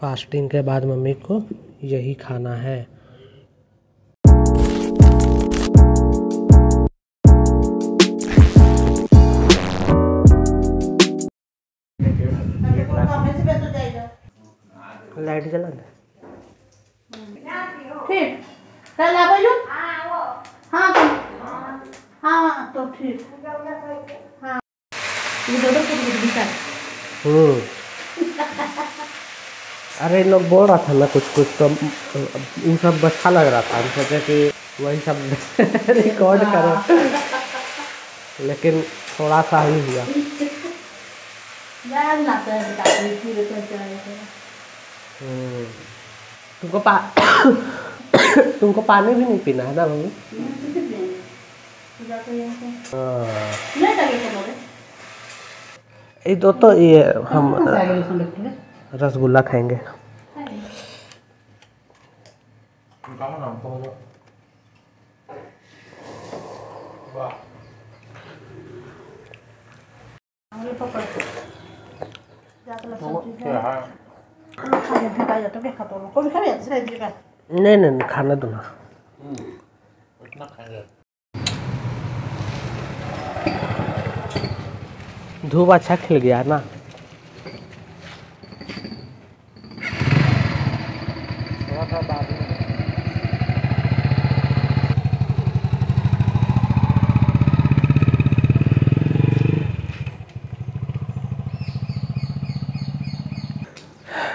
Fasting के बाद mummy को यही खाना है। लाइट जला दे। ठीक। कल आ बोलो हाँ तो हाँ तो ठीक। हाँ। ये दो दो कुछ हम्म। अरे लोग बोल रहा था ना कुछ कुछ तो इन सब अच्छा लग रहा था। हम सोचे कि वही सब रिकॉर्ड करें। लेकिन थोड़ा सा ही हुआ। तो है हम्म। तुमको पा तुमको पानी भी नहीं पीना है ना मम्मी? तो हाँ। ये दो तो ये हम रसगुल्ला खाएँगे। नहीं नहीं, खाने दो ना। धूप अच्छा खिल गया ना थोड़ा सा बाद में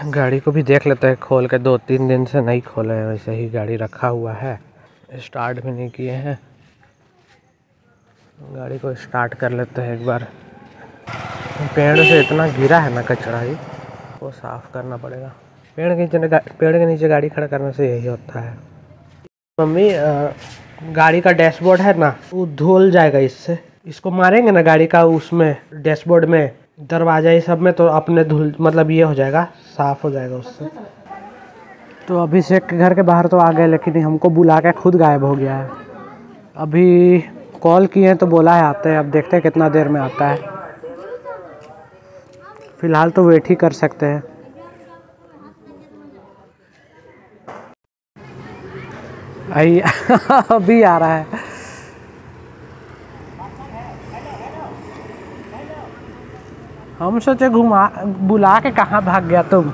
गाड़ी को भी देख लेते हैं, खोल के दो तीन दिन से नहीं खोले हैं, वैसे ही गाड़ी रखा हुआ है। स्टार्ट भी नहीं किए हैं। गाड़ी को स्टार्ट कर लेते हैं एक बार। पेड़ से इतना गिरा है ना कचरा ही, वो साफ़ करना पड़ेगा। पेड़ के नीचे पेड़ के नीचे गाड़ी खड़ा करने से यही होता है। मम्मी गाड़ी का डैशबोर्ड है ना, वो धुल जाएगा इससे। इसको मारेंगे ना गाड़ी का उसमें, डैशबोर्ड में, दरवाज़ा ये सब में तो अपने धुल मतलब ये हो जाएगा, साफ़ हो जाएगा उससे। तो अभिषेक के घर के बाहर तो आ गए, लेकिन हमको बुला के खुद गायब हो गया है। अभी कॉल किए हैं तो बोला है आते हैं, अब देखते हैं कितना देर में आता है। फ़िलहाल तो वेट ही कर सकते हैं। आई अभी आ रहा है। हम सोचे घुमा बुला के कहाँ भाग गया तुम?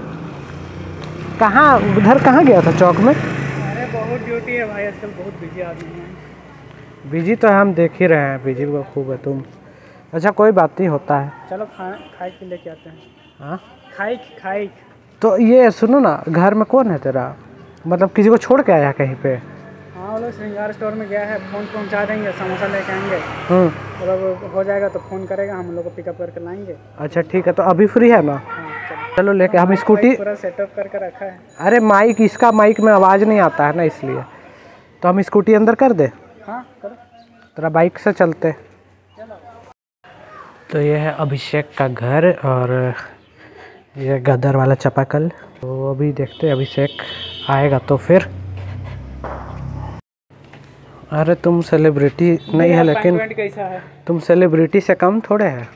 कहाँ उधर कहाँ गया था चौक में? अरे बहुत ड्यूटी है भाई आजकल बहुत बिज़ी आदमी है। बिज़ी तो हम देख ही रहे हैं बिज़ी को खूब है तुम। अच्छा कोई बात नहीं होता है। चलो खा खाई के लेके आते हैं। हाँ? खाई खाई तो ये सुनो ना घर में कौन है तेरा? मतलब किसी को छोड़ के आया कहीं पे? हाँ लोग श्रृंगार स्टोर में गया है फ़ोन पहुँचा देंगे समोसा लेके आएँगे। हम्म। लोग हो जाएगा तो फ़ोन करेगा हम लोग को पिकअप करके लाएँगे। अच्छा ठीक है तो अभी फ्री है ना? हाँ चलो। लेके हम स्कूटी पूरा सेटअप करके रखा है। अरे माइक इसका माइक में आवाज़ नहीं आता है ना इसलिए। तो हम स्कूटी अंदर कर दे? हाँ करो। तेरा बाइक से चलते। तो ये है अभिषेक का घर और ये गदर वाला चपाकल। तो अभी देखते हैं अभिषेक आएगा तो फिर। अरे तुम सेलिब्रिटी नहीं है लेकिन कैसा है? तुम सेलिब्रिटी से कम थोड़े है।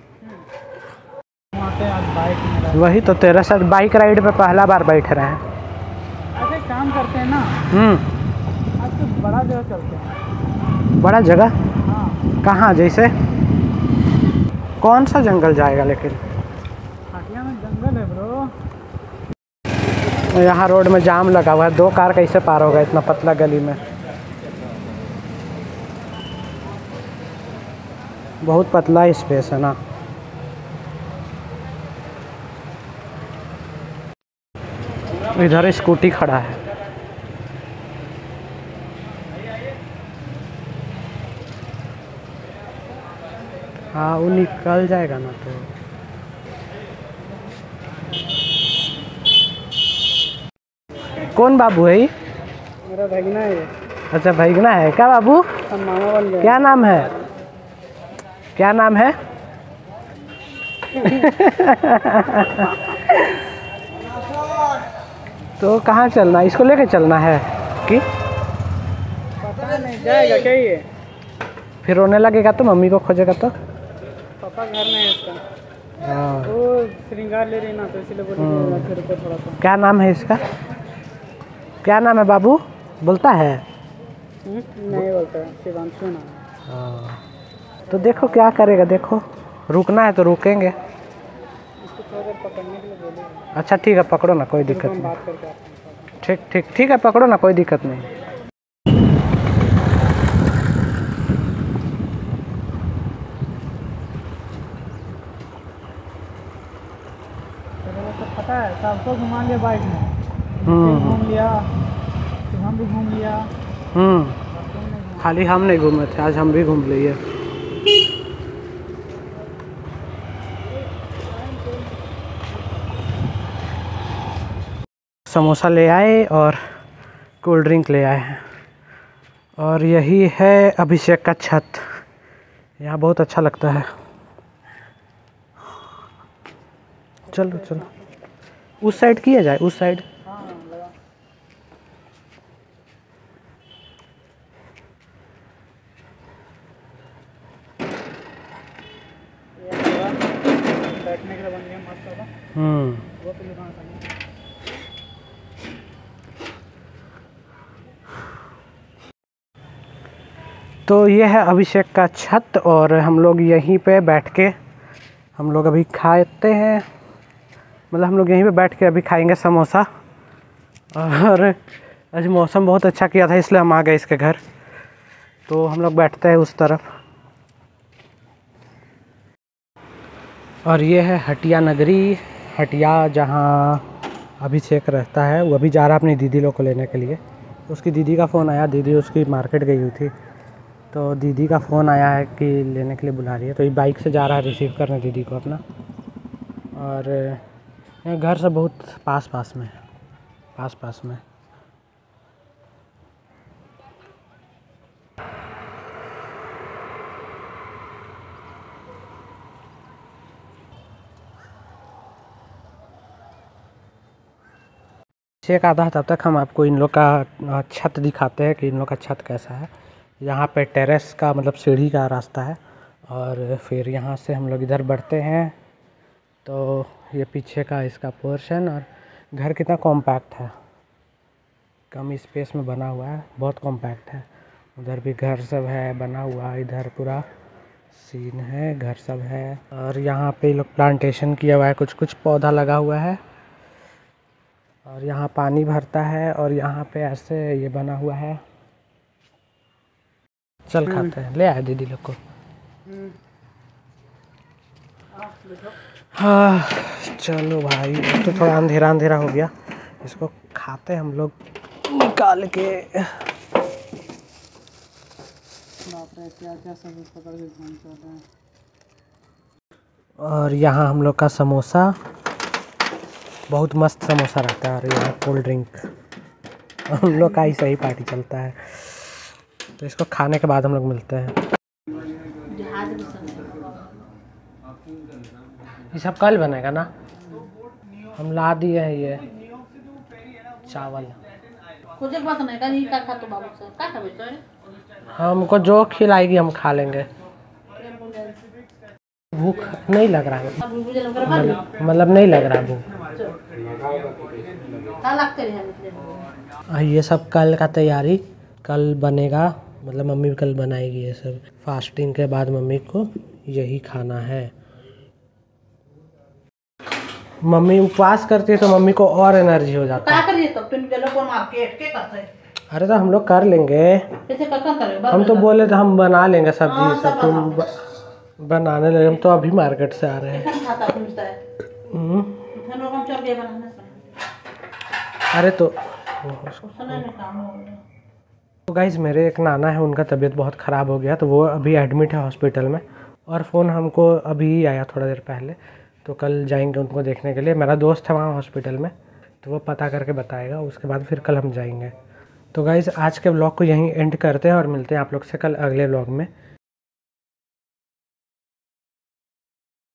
वहाँ तो तेरा साथ बाइक राइड पे पहला बार बैठ रहे हैं। ऐसे काम करते हैं ना। हम्म। तो बड़ा जगह चलते हैं। बड़ा जगह? हाँ। कहाँ जैसे? कौन सा जंगल जाएगा लेकिन? में जंगल है ब्रो यहाँ रोड में जाम लगा हुआ है। दो कार कैसे पार होगा इतना पतला गली में? बहुत पतला स्पेस है ना। इधर स्कूटी खड़ा है। हाँ वो निकल जाएगा ना तो। कौन बाबू है मेरा भगना है। अच्छा भैगना है। क्या बाबू? क्या नाम है? क्या नाम है? तो कहाँ चलना है? इसको लेके चलना है कि? पता नहीं जाएगा क्या ये फिर रोने लगेगा तो मम्मी को खोजेगा तो? पापा घर में है इसका। हाँ। वो श्रृंगार ले रही ना तो इसीलिए बोली रुको थोड़ा सा। क्या नाम है इसका? क्या नाम है बाबू? बोलता है? हम्म? नहीं बोलता है शिवांशु नाम है। हाँ। तो देखो क्या करेगा देखो। रुकना है तो रुकेंगे। अच्छा ठीक है पकड़ो ना कोई दिक्कत नहीं। ठीक ठीक ठीक है पकड़ो ना कोई दिक्कत नहीं। पता है सबको घुमा लिया बाइक में। हम्म। घूम लिया तो हम भी घूम लिया। हम्म। खाली हम नहीं घूमे थे आज हम भी घूम लिए। समोसा ले आए और कोल्ड ड्रिंक ले आए हैं। और यही है अभिषेक का छत। यहाँ बहुत अच्छा लगता है। चलो चलो। उस साइड किया जाए उस साइड हम्म। तो ये है अभिषेक का छत और हम लोग यहीं पे बैठ के, हम लोग अभी खाते हैं। मतलब हम लोग यहीं पे बैठ के अभी खाएँगे समोसा। और आज मौसम बहुत अच्छा किया था, इसलिए हम आ गए इसके घर। तो हम लोग बैठते हैं उस तरफ़। और ये है हटिया नगरी। हटिया जहाँ अभिषेक रहता है, वो अभी जा रहा है अपनी दीदी लोग को लेने के लिए। उसकी दीदी का फ़ोन आया, दीदी उसकी मार्केट गई हुई थी। तो दीदी का फ़ोन आया है कि लेने के लिए बुला रही है। तो ये बाइक से जा रहा है रिसीव करने दीदी को अपना। और घर से बहुत पास पास में पास पास में। एक आधा तब तक हम आपको इन लोग का छत दिखाते हैं कि इन लोग का छत कैसा है। यहाँ पे टेरेस का मतलब सीढ़ी का रास्ता है और फिर यहाँ से हम लोग इधर बढ़ते हैं। तो ये पीछे का इसका पोर्शन और घर कितना कॉम्पैक्ट है। कम स्पेस में बना हुआ है, बहुत कॉम्पैक्ट है। उधर भी घर सब है, बना हुआ इधर पूरा। सीन है, घर सब है और यहाँ पे लोग प्लांटेशन किया हुआ है कुछ कुछ पौधा लगा हुआ है। और यहाँ पानी भरता है और यहाँ पे ऐसे ये बना हुआ है। चल खाते हैं। ले आए दीदी लोग को। हाँ चलो भाई तो थोड़ा अंधेरा अंधेरा हो गया। इसको खाते हम लोग। निकाल के। और यहाँ हम लोग का समोसा। बहुत मस्त समोसा रहता है और यहाँ कोल्ड ड्रिंक। हम लोग का ही सही पार्टी चलता है। तो इसको खाने के बाद हम लोग मिलते हैं। ये सब कल बनेगा ना? हम ला दिए हैं ये चावल। हमको जो खिलाएगी हम खा लेंगे। भूख नहीं लग रहा है। मतलब नहीं लग रहा भूख। ये सब कल का तैयारी कल बनेगा। मतलब मम्मी कल बनाएगी ये सब। फास्टिंग के बाद मम्मी को यही खाना है। मम्मी उपवास करती है तो मम्मी को और एनर्जी हो जाता है। तो? अरे तो हम लोग कर लेंगे। हम तो बोले तो हम बना लेंगे हाँ, सब्ज़ी सब सब तुम ब- बनाने लगे हम तो अभी मार्केट से आ रहे हैं। हम्म, अरे तो तो गाइज़ मेरे एक नाना है, उनका तबीयत बहुत ख़राब हो गया तो वो अभी एडमिट है हॉस्पिटल में, और फ़ोन हमको अभी ही आया थोड़ा देर पहले तो कल जाएँगे उनको देखने के लिए। मेरा दोस्त है वहाँ हॉस्पिटल में तो वो पता करके बताएगा, उसके बाद फिर कल हम जाएँगे। तो गाइज़ आज के ब्लॉग को यहीं एंड करते हैं, और मिलते हैं आप लोग से कल अगले ब्लॉग में।